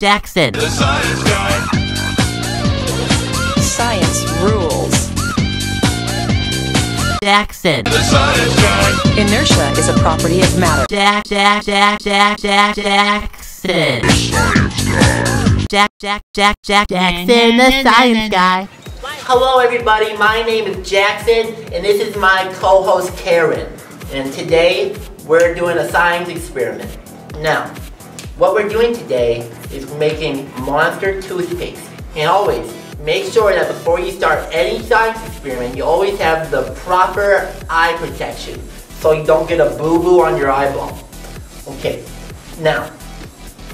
Jackson. The science guy. Science rules. Jackson. The science guy. Inertia is a property of matter. Jack, Jack, Jack, Jack, Jack, Jackson. Jack, Jack, Jack, Jack, Jackson, the science guy. Hello, everybody. My name is Jackson, and this is my co-host Karen. And today we're doing a science experiment. Now, what we're doing today is making monster toothpaste. And always make sure that before you start any science experiment, you always have the proper eye protection, so you don't get a boo-boo on your eyeball. Okay. Now,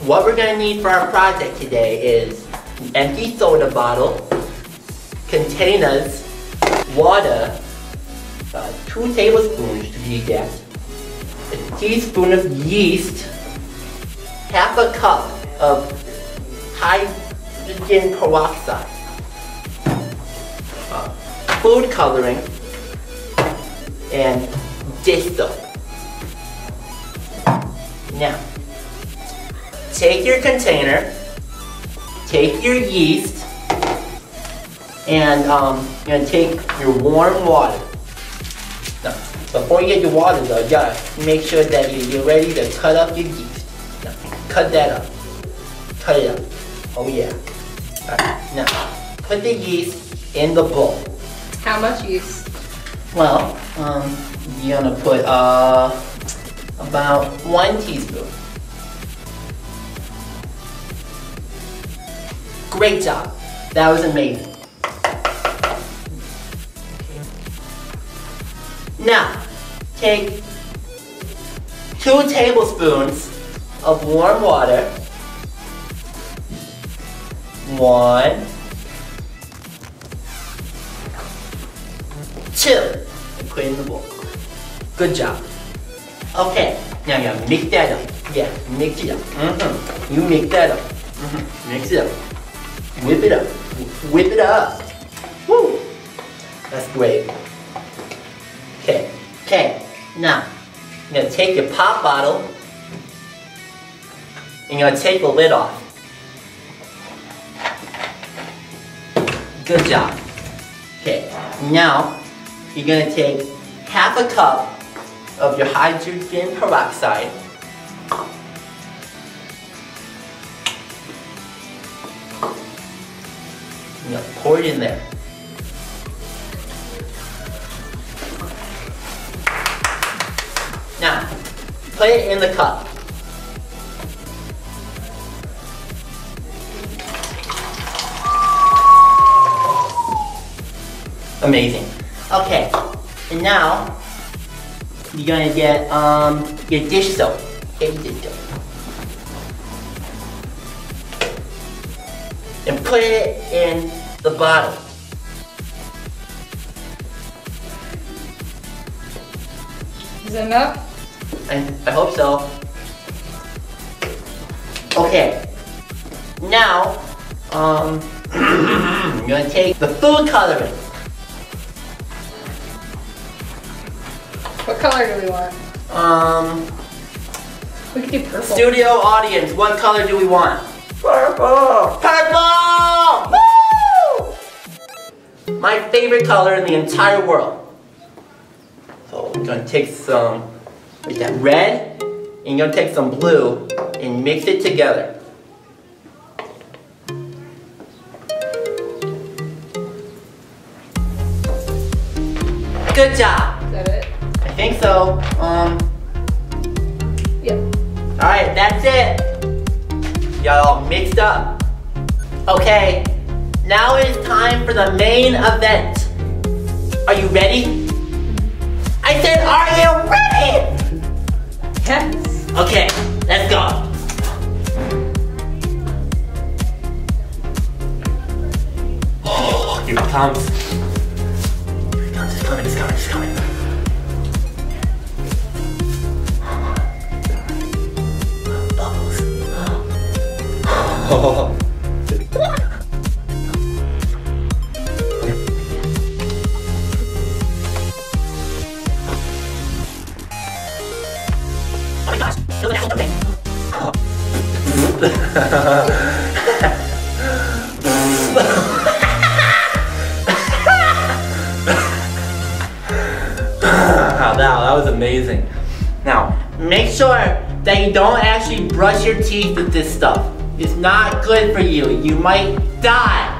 what we're gonna need for our project today is an empty soda bottle, containers, water, uh, two tablespoons to be exact, a teaspoon of yeast, half a cup of hydrogen peroxide, uh, food coloring, and dish soap. Now, take your container, take your yeast, and um, you're gonna take your warm water. Now, before you get your water though, you gotta make sure that you- you're ready to cut up your yeast. Cut that up. Cut it up. Oh yeah. Now, put the yeast in the bowl. How much yeast? Well, um, you're gonna put uh, about one teaspoon. Great job. That was amazing. Now, take two tablespoons of warm water. One, two, and put in the bowl. Good job. Okay, now you mix that up. Yeah, mix it up. Mm-hmm. You mix that up. Mm-hmm. Mix it up. Whip it up. Whip it up. Woo! That's great. Okay, okay. Now, you're gonna take your pop bottle and you're gonna take the lid off. Good job. Okay, now you're gonna take half a cup of your hydrogen peroxide. You know, pour it in there. Now, put it in the cup. Amazing. Okay, and now you're gonna get um your dish soap. Get your dish soap. And put it in the bottle. Is that enough? I, I hope so. Okay. Now, um, I'm gonna take the food coloring. What color do we want? Um, We could do purple. studio audience, what color do we want? Purple! Purple! Woo! My favorite color in the entire world. So I'm gonna take some, like that red, and you're gonna take some blue and mix it together. Good job. Think so. Um, Yep. Alright, that's it. Y'all mixed up. Okay, now it is time for the main event. Are you ready? I said, are you ready? Yes. Okay, let's go. Oh, here it comes. Here it comes, it's coming, it's coming, it's coming. Oh. Wow, that was amazing. Now, make sure that you don't actually brush your teeth with this stuff. It's not good for you. You might die.